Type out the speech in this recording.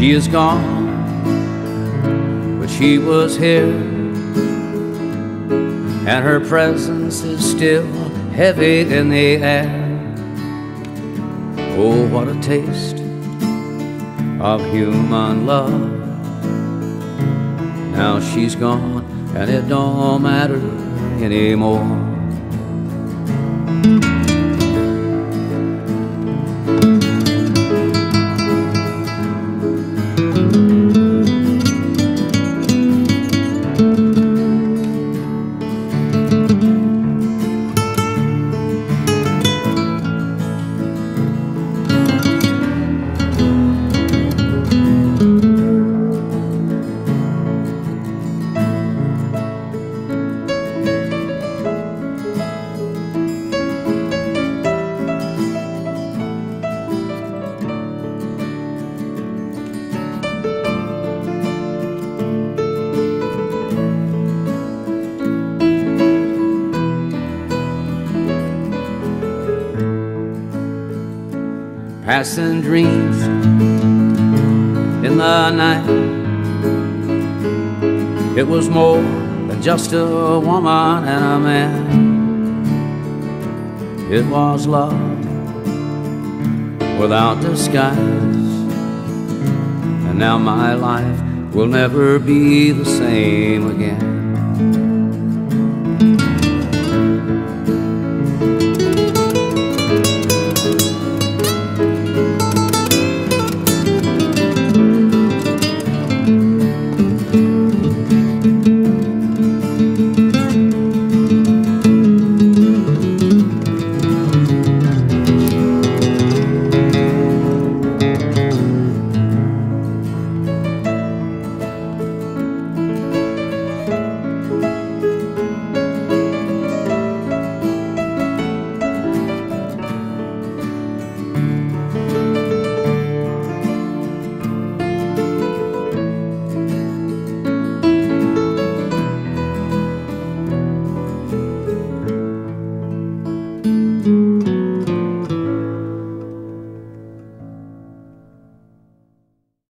is gone, but she was here, and her presence is still heavy in the air. Oh, what a taste of human love. Now she's gone, and it don't matter anymore. Passing dreams in the night. It was more than just a woman and a man. It was love without disguise. And now my life will never be the same again.